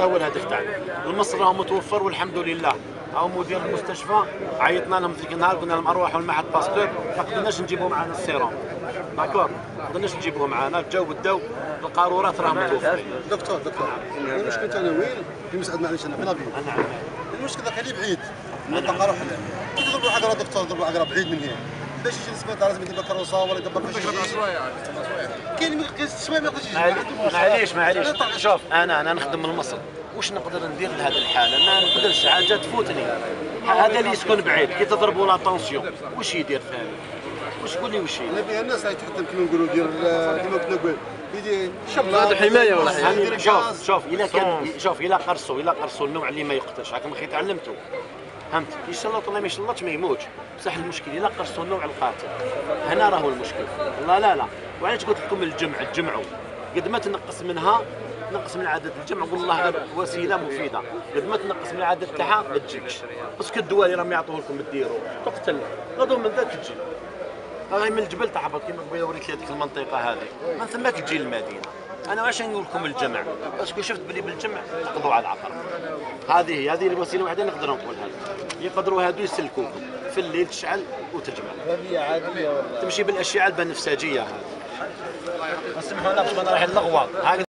هو الهدف تاعنا. المصل راه متوفر والحمد لله. أو مدير المستشفى عيطنا لهم ذيك النهار قلنا لهم أروحوا لمعهد باستور ما قدرناش نجيبوا معنا ال sérum d'accord ما قدرناش نجيبوه معنا جاو بداو القارورات راه متوفرين. دكتور دكتور المشكل تاعنا وين في مسعد معليش أنا في نعم المشكل اللي بعيد. المنطقة روح كي تضربوا عقرب دكتور تضربوا عقرب بعيد من هنا. باش يجي السبيطار لازم يدير كروسه ولا يدبر في شيء كاين كاين شوية ما يقدرش يجي. معليش معليش شوف أنا أنا نخدم من مصر. واش نقدر ندير لهذه الحالة؟ ما نقدرش حاجة تفوتني هذا اللي يسكن بعيد كي تضربوا la tension. واش يدير فهمي واش قول لي واش يدير؟ أنا بها الناس راهي تحط كيما نقولوا دير كيما كنا نقول يدير هذا حماية ولا حاجة يعني شوف شوف إلا كان شوف إلا قرصوا إلا قرصوا النوع اللي ما يقتلش هاك مخي تعلمتوا فهمت؟ يشلط ولا ما يشلطش ما يموتش بصح المشكل إلا قرصوا النوع القاتل. هنا راهو المشكل لا لا لا. وعلاش قلت لكم الجمع تجمعوا قد ما تنقص منها تنقص من عدد الجمع والله وسيلة مفيدة. قد ما تنقص من العدد تاعها ما تجيكش parce que الدول اللي راهم يعطوه لكم ديروا تقتل. غدو من ذاك تجي. راهي من الجبل تهبط كيما قبيلة وريت هذيك المنطقة هذه. من ثماك تجي المدينة. أنا واش نقول لكم الجمع؟ parce que شفت بلي بالجمع تقضوا على العقرب. هذه هي هذه الوسيلة الوحيده اللي نقدر نقولها. لكم. يقدروا هادو يسلكوكم في الليل تشعل وتجمع. هذه عادية ولا تمشي بالأشعة البنفسجية. هذه اسمحوا لنا باش ما اللغوه هكذا